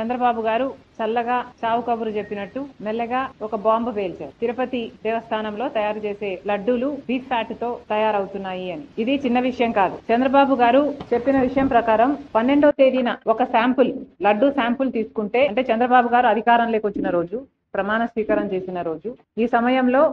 చంద్రబాబు గారు చల్లగా చావు కబురు చెప్పినట్టు మెల్లగా ఒక బాంబు పేల్చారు. తిరుపతి దేవస్థానంలో తయారు చేసే లడ్డూలు బీఫ్ ఫ్యాట్తో తయారవుతున్నాయి అని. ఇది చిన్న విషయం కాదు. చంద్రబాబు గారు చెప్పిన విషయం ప్రకారం పన్నెండో తేదీన ఒక శాంపుల్ లడ్డు శాంపుల్ తీసుకుంటే అంటే చంద్రబాబు గారు అధికారంలోకి వచ్చిన రోజు ప్రమాణ స్వీకారం చేసిన రోజు ఈ సమయంలో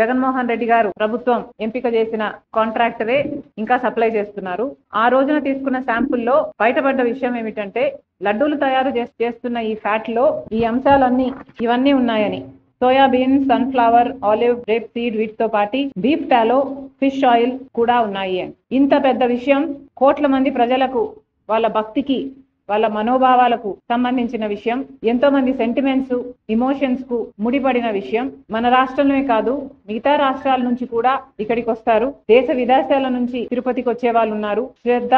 జగన్మోహన్ రెడ్డి గారు ప్రభుత్వం ఎంపిక చేసిన కాంట్రాక్టరే ఇంకా సప్లై చేస్తున్నారు. ఆ రోజున తీసుకున్న శాంపుల్లో బయటపడ్డ విషయం ఏమిటంటే లడ్డూలు తయారు చేస్తున్న ఈ ఫ్యాట్లో ఈ అంశాలన్నీ ఇవన్నీ ఉన్నాయని. Soybean sunflower olive rapeseed వీటితో పాటి బీఫ్ టాలో ఫిష్ ఆయిల్ కూడా ఉన్నాయి. ఇంత పెద్ద విషయం కోట్ల మంది ప్రజలకు వాళ్ళ భక్తికి వాళ్ళ మనోభావాలకు సంబంధించిన విషయం ఎంతో మంది సెంటిమెంట్స్ ఇమోషన్స్కు ముడిపడిన విషయం. మన రాష్ట్రంలోనే కాదు మిగతా రాష్ట్రాల నుంచి కూడా ఇక్కడికి వస్తారు. దేశ విదేశాల నుంచి తిరుపతికి వచ్చే వాళ్ళు ఉన్నారు. శ్రద్ధ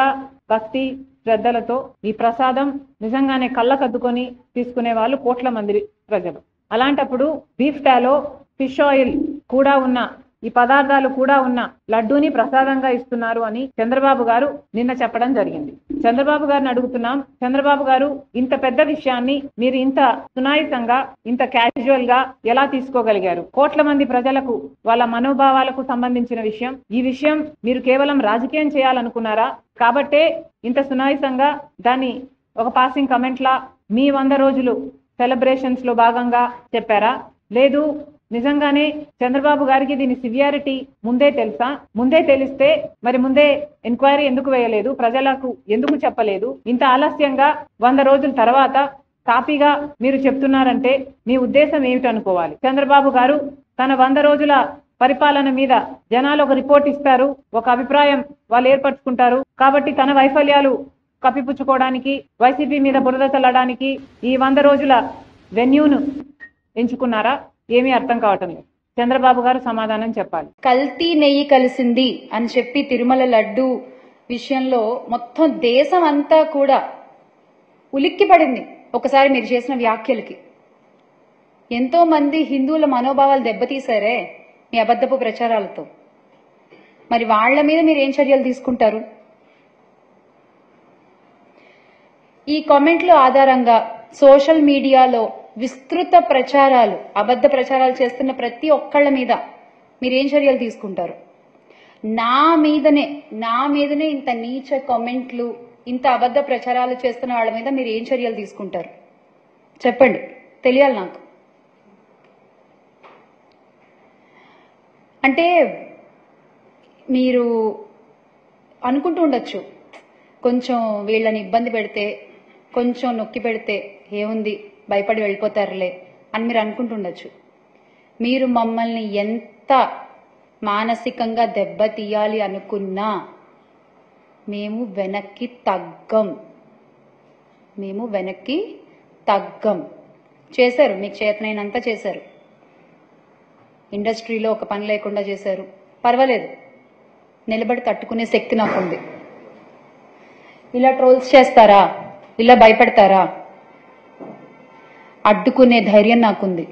భక్తి శ్రద్ధలతో ఈ ప్రసాదం నిజంగానే కళ్ళకద్దుకొని తీసుకునే వాళ్ళు కోట్ల మంది ప్రజలు. అలాంటప్పుడు బీఫ్ టాలో ఫిష్ ఆయిల్ కూడా ఉన్న ఈ పదార్థాలు కూడా ఉన్న లడ్డూని ప్రసాదంగా ఇస్తున్నారు అని చంద్రబాబు గారు నిన్న చెప్పడం జరిగింది. చంద్రబాబు గారిని అడుగుతున్నాం. చంద్రబాబు గారు ఇంత పెద్ద విషయాన్ని మీరు ఇంత సునాయసంగా ఇంత క్యాజువల్గా ఎలా తీసుకోగలిగారు? కోట్ల మంది ప్రజలకు వాళ్ళ మనోభావాలకు సంబంధించిన విషయం. ఈ విషయం మీరు కేవలం రాజకీయం చేయాలనుకున్నారా? కాబట్టే ఇంత సునాయసంగా దాన్ని ఒక పాసింగ్ కమెంట్ లా మీ వంద రోజులు సెలబ్రేషన్స్లో భాగంగా చెప్పారా? లేదు నిజంగానే చంద్రబాబు గారికి దీని సివియారిటీ ముందే తెలుసా? ముందే తెలిస్తే మరి ముందే ఎంక్వైరీ ఎందుకు వేయలేదు? ప్రజలకు ఎందుకు చెప్పలేదు? ఇంత ఆలస్యంగా వంద రోజుల తర్వాత కాపీగా మీరు చెప్తున్నారంటే మీ ఉద్దేశం ఏమిటనుకోవాలి? చంద్రబాబు గారు తన వంద రోజుల పరిపాలన మీద జనాలు ఒక రిపోర్ట్ ఇస్తారు ఒక అభిప్రాయం వాళ్ళు ఏర్పరచుకుంటారు. కాబట్టి తన వైఫల్యాలు కప్పిపుచ్చుకోవడానికి వైసీపీ మీద బురద చల్లడానికి ఈ వంద రోజుల వెన్యూను ఎంచుకున్నారా? ఏమీ అర్థం కావటం లేదు. చంద్రబాబు గారు సమాధానం చెప్పాలి. కల్తీ నెయ్యి కలిసింది అని చెప్పి తిరుమల లడ్డు విషయంలో మొత్తం దేశం అంతా కూడా ఉలిక్కి పడింది ఒకసారి మీరు చేసిన వ్యాఖ్యలకి. ఎంతో మంది హిందువుల మనోభావాలు దెబ్బతీశారే మీ అబద్ధపు ప్రచారాలతో. మరి వాళ్ళ మీద మీరు ఏం చర్యలు తీసుకుంటారు? ఈ కామెంట్ల ఆధారంగా సోషల్ మీడియాలో విస్తృత ప్రచారాలు అబద్ధ ప్రచారాలు చేస్తున్న ప్రతి ఒక్కళ్ళ మీద మీరేం చర్యలు తీసుకుంటారు? నా మీదనే నా మీదనే ఇంత నీచ కామెంట్లు ఇంత అబద్ధ ప్రచారాలు చేస్తున్న వాళ్ళ మీద మీరు ఏం చర్యలు తీసుకుంటారు? చెప్పండి. తెలియాలి నాకు. అంటే మీరు అనుకుంటూ ఉండొచ్చు కొంచెం వీళ్ళని ఇబ్బంది పెడితే కొంచెం నొక్కి పెడితే ఏముంది? భయపడి వెళ్ళిపోతారులే అని మీరు అనుకుంటుండొచ్చు. మీరు మమ్మల్ని ఎంత మానసికంగా దెబ్బతీయాలి అనుకున్నా మేము వెనక్కి తగ్గం. మేము వెనక్కి తగ్గం. చేశారు మీకు చేతనైనంత చేశారు. ఇండస్ట్రీలో ఒక పని లేకుండా చేశారు. పర్వాలేదు. నిలబడి తట్టుకునే శక్తి నాకుంది. ఇలా ట్రోల్స్ చేస్తారా? ఇలా భయపెడతారా? అడ్డుకునే ధైర్యం నాకుంది.